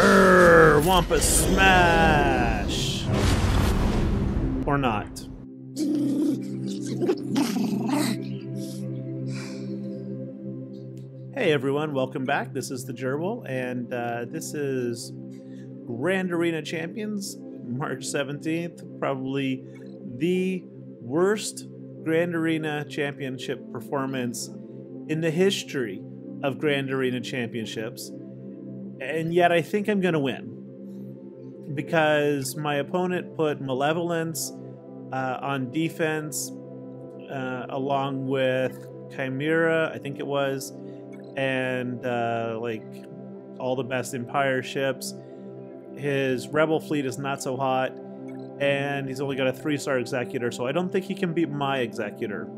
Urgh, Wampa smash! Or not. Hey everyone, welcome back. This is the Gerbil, and uh, this is Grand Arena Champions, March 17th. Probably the worst Grand Arena Championship performance in the history of Grand Arena Championships. And yet I think I'm going to win. Because my opponent put Malevolence uh, on defense uh, along with Chimaera, I think it was, and uh, like all the best Empire ships. His Rebel fleet is not so hot, and he's only got a three star Executor, so I don't think he can beat my Executor.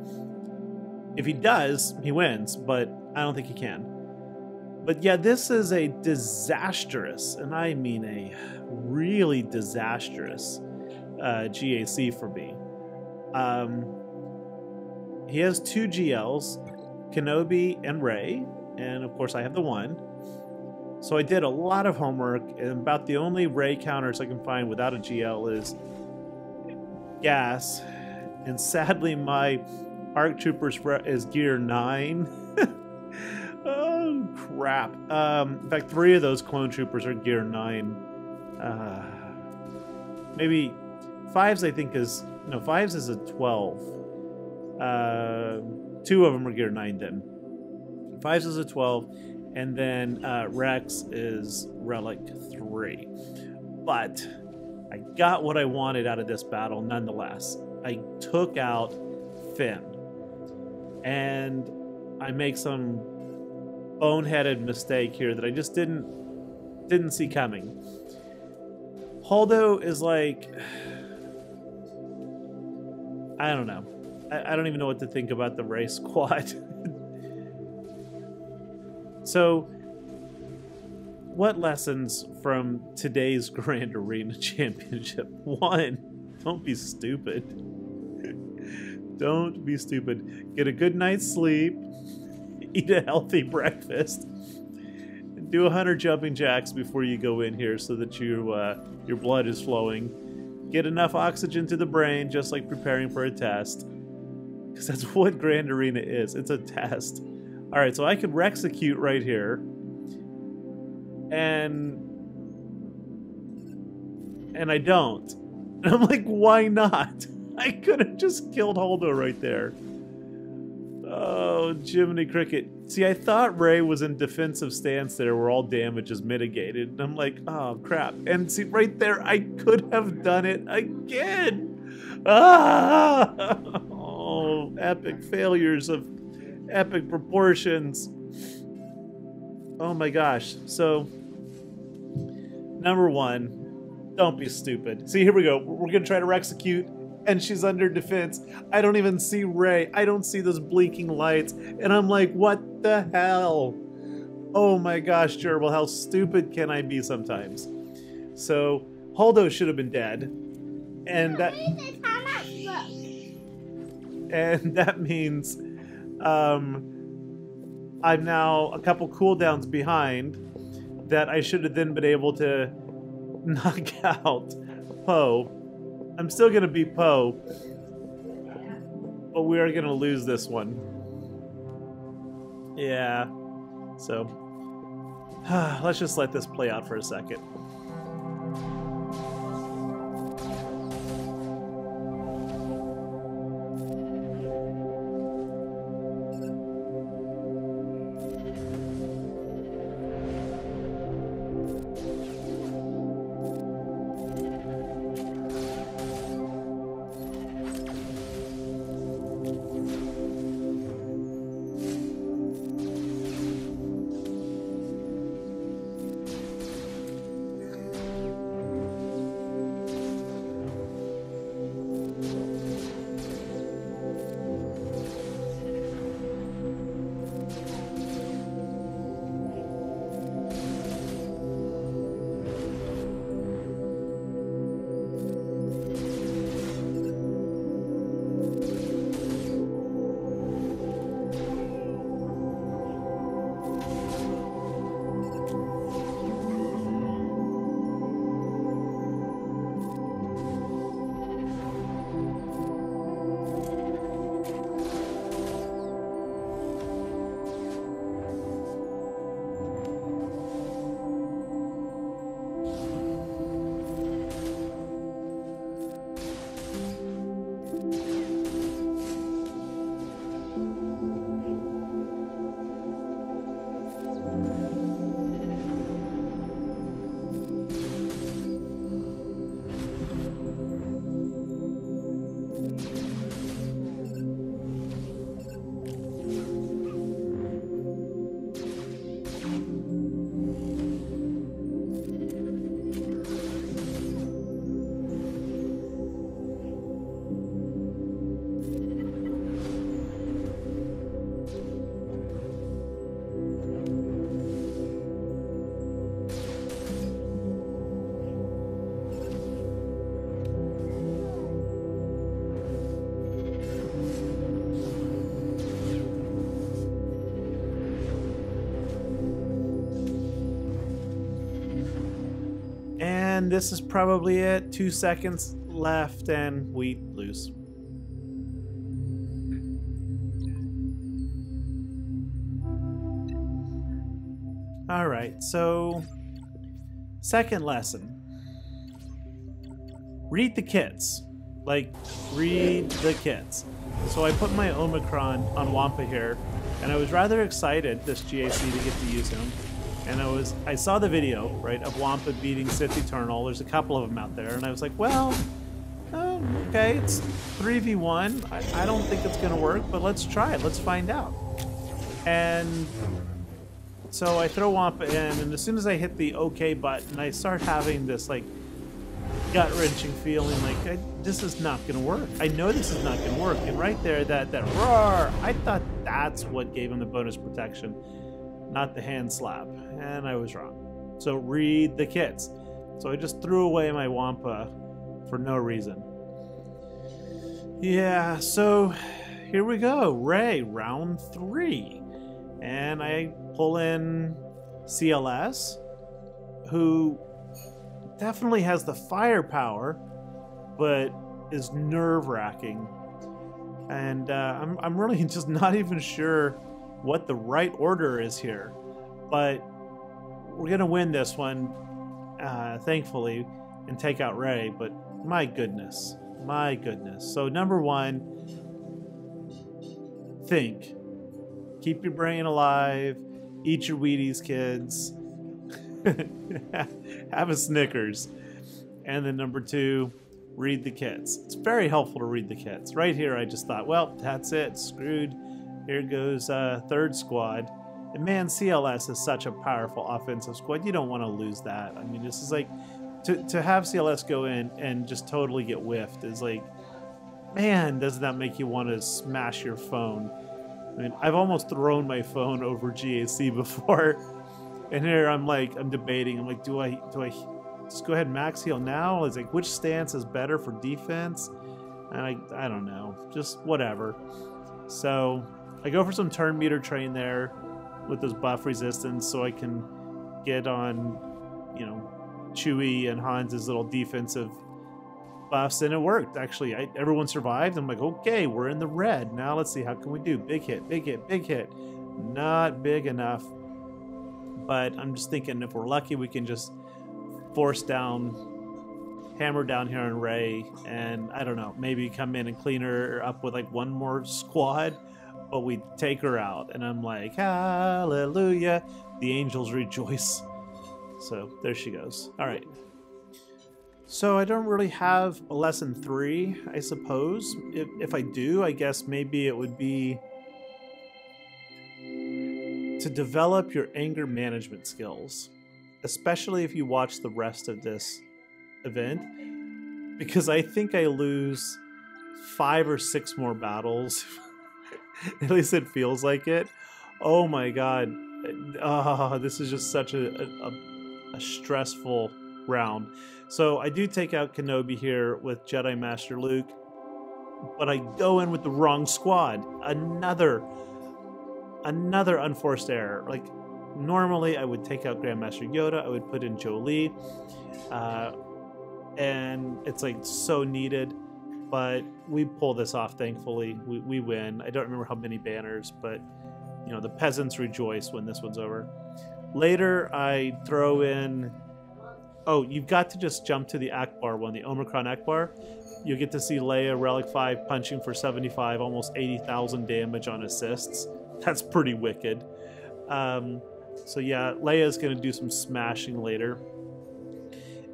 If he does, he wins, but I don't think he can. But yeah, this is a disastrous, and I mean a really disastrous uh, GAC for me. Um, he has two GLs, Kenobi and Rey, and of course I have the one. So I did a lot of homework, and about the only Rey counters I can find without a GL is gas. And sadly, my ARC Troopers is gear 9. crap. Um, in fact, three of those clone troopers are gear 9. Uh, maybe Fives, I think, is... No, Fives is a 12. Uh, two of them are gear 9 then. Fives is a 12 and then uh, Rex is Relic 3. But I got what I wanted out of this battle nonetheless. I took out Finn. And I make some boneheaded mistake here that I just didn't didn't see coming. Holdo is like I don't know. I, I don't even know what to think about the Rey's squad. So, what lessons from today's Grand Arena Championship? One, don't be stupid. don't be stupid. Get a good night's sleep, eat a healthy breakfast, do a hundred jumping jacks before you go in here so that you uh, your blood is flowing. Get enough oxygen to the brain, just like preparing for a test. Because that's what Grand Arena is. It's a test. All right, so I could execute right here. And and I don't. And I'm like, why not? I could have just killed Holdo right there. Oh, Jiminy Cricket. See, I thought Rey was in defensive stance there where all damage is mitigated. And I'm like, oh, crap. And see, right there, I could have done it again. Ah! Oh, epic failures of epic proportions. Oh my gosh. So, number one, don't be stupid. See, here we go. We're going to try to execute, and she's under defense. I don't even see Rey. I don't see those blinking lights. And I'm like, what the hell? Oh my gosh, Gerbil, how stupid can I be sometimes? So, Holdo should have been dead. And that, and that means um, I'm now a couple cooldowns behind that I should have then been able to knock out Poe. I'm still going to be Poe, but we are going to lose this one. Yeah, so let's just let this play out for a second. This is probably it. Two seconds left, and we lose. All right, so second lesson. Read the kits. Like, read the kits. So I put my Omicron on Wampa here, and I was rather excited this GAC to get to use him. And I was I saw the video, right, of Wampa beating Sith Eternal. There's a couple of them out there, and I was like, well, oh, okay, it's 3v1. I, I don't think it's going to work, but let's try it. Let's find out. And so I throw Wampa in, and as soon as I hit the OK button, I start having this, like, gut-wrenching feeling like I, this is not going to work. I know this is not to work. And right there, that, that roar, I thought that's what gave him the bonus protection, not the hand slap. And I was wrong. So read the kits. So I just threw away my Wampa for no reason. Yeah, so here we go. Rey, round three. And I pull in CLS, who definitely has the firepower, but is nerve wracking. And uh, I'm, I'm really just not even sure what the right order is here. But we're to win this one, uh, thankfully, and take out Rey. But my goodness. My goodness. So, number one, think. Keep your brain alive. Eat your Wheaties, kids. have a Snickers. And then number two, read the kits. It's very helpful to read the kits. Right here, I just thought, well, that's it, screwed. Here goes uh, third squad. And man, CLS is such a powerful offensive squad. You don't want to lose that. I mean, this is like to, to have CLS go in and just totally get whiffed is like, man, doesn't that make you want to smash your phone? I mean, I've almost thrown my phone over GAC before and here I'm like, I'm debating. I'm like, do I do I just go ahead and max heal now? It's like, which stance is better for defense? And I I don't know, just whatever. So I go for some turn meter train there with this buff resistance, so I can get on, you know, Chewie and Hans's little defensive buffs, and it worked. Actually, I, everyone survived. I'm like, okay, we're in the red. Now let's see how can we do. Big hit, big hit, big hit. Not big enough but I'm just thinking if we're lucky, we can just force down, hammer down here on Rey, and I don't know, maybe come in and clean her up with like one more squad, but we take her out. And I'm like, hallelujah, the angels rejoice. So there she goes. All right. So I don't really have a lesson three, I suppose. If, if I do, I guess maybe it would be to develop your anger management skills, especially if you watch the rest of this event, because I think I lose five or six more battles. At least it feels like it. Oh my god. Oh, this is just such a, a, a stressful round. So I do take out Kenobi here with Jedi Master Luke, but I go in with the wrong squad. Another another unforced error. Like normally, I would take out Grandmaster Yoda, I would put in Jolee, uh, and it's like so needed. But we pull this off. Thankfully, we, we win. I don't remember how many banners, but you know the peasants rejoice when this one's over. Later, I throw in. Oh, you've got to just jump to the Ackbar one, the Omicron Ackbar. You get to see Leia Relic 5 punching for 75, almost 80,000 damage on assists that's pretty wicked. Um, so yeah, Leia's gonna do some smashing later.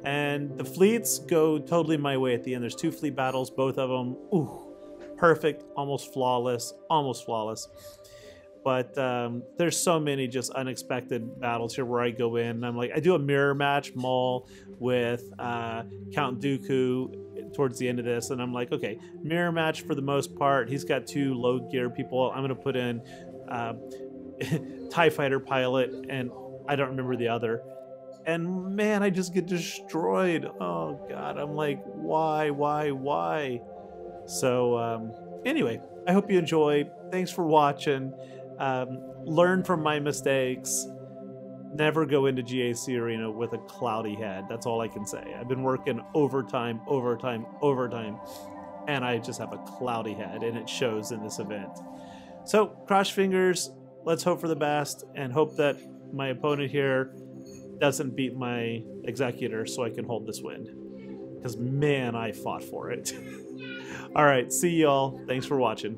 And the fleets go totally my way at the end. There's two fleet battles, both of them, ooh, perfect, almost flawless, almost flawless. But um, there's so many just unexpected battles here where I go in. And I'm like, I do a mirror match Maul with uh, Count Dooku towards the end of this, and I'm like, okay, mirror match for the most part. He's got two low gear people. I'm gonna put in uh, TIE fighter pilot, and I don't remember the other. And man, I just get destroyed. Oh God, I'm like, why, why, why? So um, anyway, I hope you enjoy. Thanks for watching. Um, learn from my mistakes. never go into GAC Arena with a cloudy head. That's all I can say. I've been working overtime, overtime, overtime, and I just have a cloudy head, and it shows in this event. So, cross fingers. Let's hope for the best and hope that my opponent here doesn't beat my executor so I can hold this win. Because, man, I fought for it. all right, see y'all. Thanks for watching.